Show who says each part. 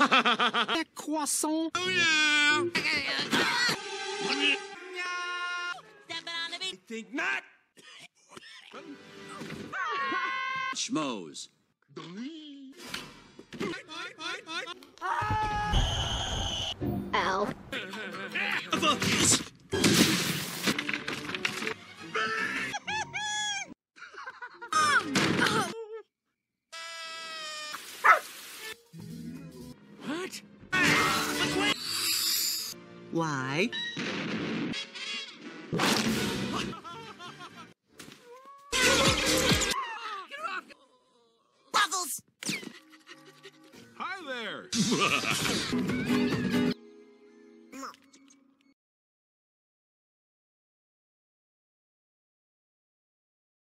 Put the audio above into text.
Speaker 1: A croissant.
Speaker 2: Oh yeah.
Speaker 3: Think not.
Speaker 2: Schmoes.
Speaker 4: Ow.
Speaker 1: Why?
Speaker 3: Hi there.